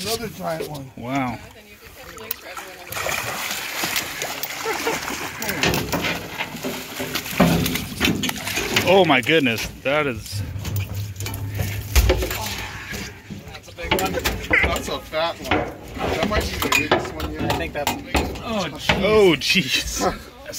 Another giant one. Wow. Oh my goodness, that is. That's a big one. That's a fat one. That might be the biggest one yet. I think that's the biggest one. Oh, jeez. Oh,